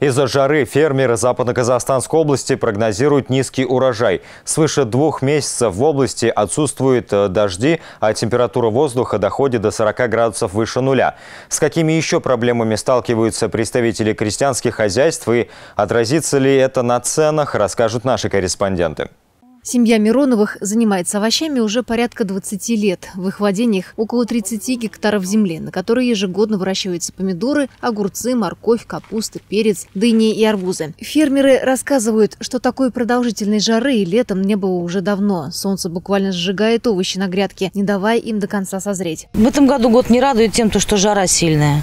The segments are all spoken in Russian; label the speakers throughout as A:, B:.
A: Из-за жары фермеры Западно-Казахстанской области прогнозируют низкий урожай. Свыше двух месяцев в области отсутствуют э, дожди, а температура воздуха доходит до 40 градусов выше нуля. С какими еще проблемами сталкиваются представители крестьянских хозяйств и отразится ли это на ценах, расскажут наши корреспонденты.
B: Семья Мироновых занимается овощами уже порядка 20 лет. В их владениях около 30 гектаров земли, на которой ежегодно выращиваются помидоры, огурцы, морковь, капуста, перец, дыни и арбузы. Фермеры рассказывают, что такой продолжительной жары летом не было уже давно. Солнце буквально сжигает овощи на грядке, не давая им до конца созреть.
C: В этом году год не радует тем, что жара сильная.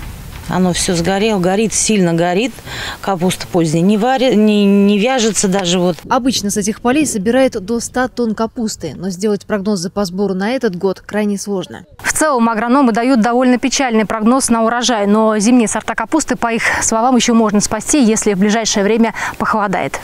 C: Оно все сгорело, горит, сильно горит. Капуста поздняя не, варит, не, не вяжется даже вот.
B: Обычно с этих полей собирают до 100 тонн капусты, но сделать прогнозы по сбору на этот год крайне сложно.
D: В целом агрономы дают довольно печальный прогноз на урожай, но зимние сорта капусты, по их словам, еще можно спасти, если в ближайшее время похолодает.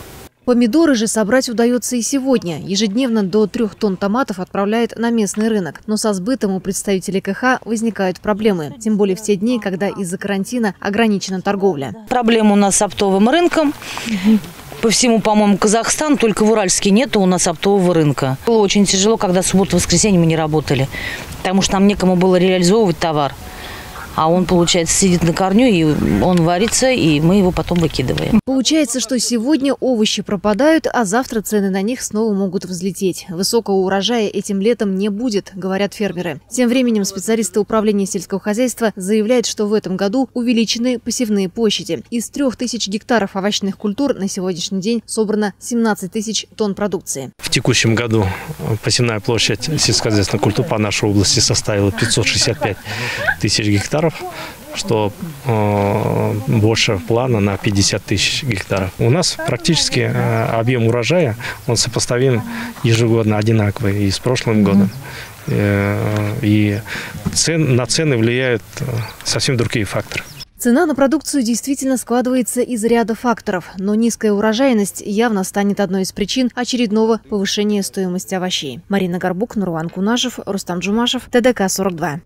B: Помидоры же собрать удается и сегодня. Ежедневно до трех тонн томатов отправляют на местный рынок. Но со сбытом у представителей КХ возникают проблемы. Тем более в те дни, когда из-за карантина ограничена торговля.
C: Проблема у нас с оптовым рынком. По всему, по-моему, Казахстан, только в Уральске нету у нас оптового рынка. Было очень тяжело, когда субботу-воскресенье мы не работали, потому что нам некому было реализовывать товар а он, получается, сидит на корню, и он варится, и мы его потом выкидываем.
B: Получается, что сегодня овощи пропадают, а завтра цены на них снова могут взлететь. Высокого урожая этим летом не будет, говорят фермеры. Тем временем специалисты управления сельского хозяйства заявляют, что в этом году увеличены посевные площади. Из трех тысяч гектаров овощных культур на сегодняшний день собрано 17 тысяч тонн продукции.
E: В текущем году посевная площадь сельскохозяйственной культуры по нашей области составила 565 тысяч гектаров гектаров, что э, больше плана на 50 тысяч гектаров. У нас практически э, объем урожая, он сопоставим ежегодно одинаковый и с прошлым годом. Э, и цен, на цены влияют э, совсем другие факторы.
B: Цена на продукцию действительно складывается из ряда факторов, но низкая урожайность явно станет одной из причин очередного повышения стоимости овощей. Марина Горбук, Нурлан Кунашев, Рустам Джумашев, ТДК-42.